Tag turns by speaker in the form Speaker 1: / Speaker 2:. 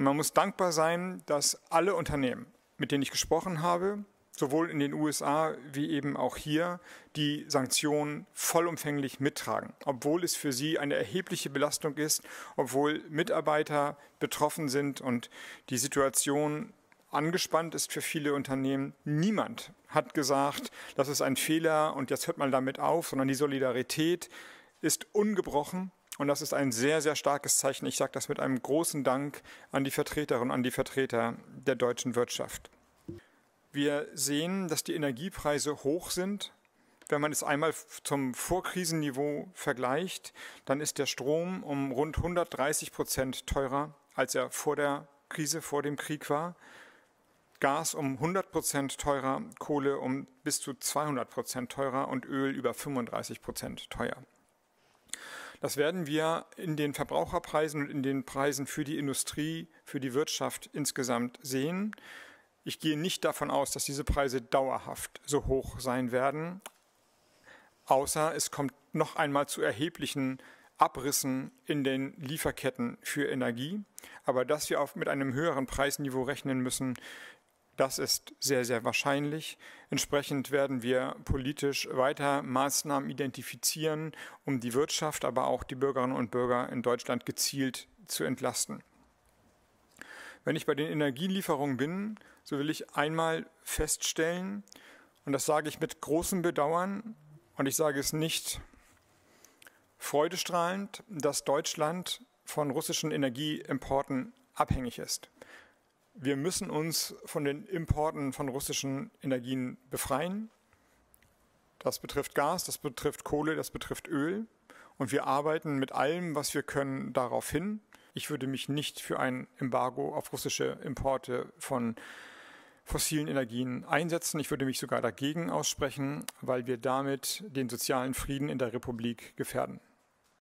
Speaker 1: Und man muss dankbar sein, dass alle Unternehmen, mit denen ich gesprochen habe, sowohl in den USA wie eben auch hier, die Sanktionen vollumfänglich mittragen, obwohl es für sie eine erhebliche Belastung ist, obwohl Mitarbeiter betroffen sind und die Situation angespannt ist für viele Unternehmen. Niemand hat gesagt, das ist ein Fehler und jetzt hört man damit auf, sondern die Solidarität ist ungebrochen und das ist ein sehr, sehr starkes Zeichen. Ich sage das mit einem großen Dank an die Vertreterinnen und an die Vertreter der deutschen Wirtschaft. Wir sehen, dass die Energiepreise hoch sind. Wenn man es einmal zum Vorkrisenniveau vergleicht, dann ist der Strom um rund 130 Prozent teurer, als er vor der Krise, vor dem Krieg war. Gas um 100 Prozent teurer, Kohle um bis zu 200 Prozent teurer und Öl über 35 Prozent teuer. Das werden wir in den Verbraucherpreisen und in den Preisen für die Industrie, für die Wirtschaft insgesamt sehen. Ich gehe nicht davon aus, dass diese Preise dauerhaft so hoch sein werden, außer es kommt noch einmal zu erheblichen Abrissen in den Lieferketten für Energie. Aber dass wir auch mit einem höheren Preisniveau rechnen müssen, das ist sehr, sehr wahrscheinlich. Entsprechend werden wir politisch weiter Maßnahmen identifizieren, um die Wirtschaft, aber auch die Bürgerinnen und Bürger in Deutschland gezielt zu entlasten. Wenn ich bei den Energielieferungen bin, so will ich einmal feststellen, und das sage ich mit großem Bedauern, und ich sage es nicht freudestrahlend, dass Deutschland von russischen Energieimporten abhängig ist wir müssen uns von den Importen von russischen Energien befreien. Das betrifft Gas, das betrifft Kohle, das betrifft Öl. Und wir arbeiten mit allem, was wir können, darauf hin. Ich würde mich nicht für ein Embargo auf russische Importe von fossilen Energien einsetzen. Ich würde mich sogar dagegen aussprechen, weil wir damit den sozialen Frieden in der Republik gefährden.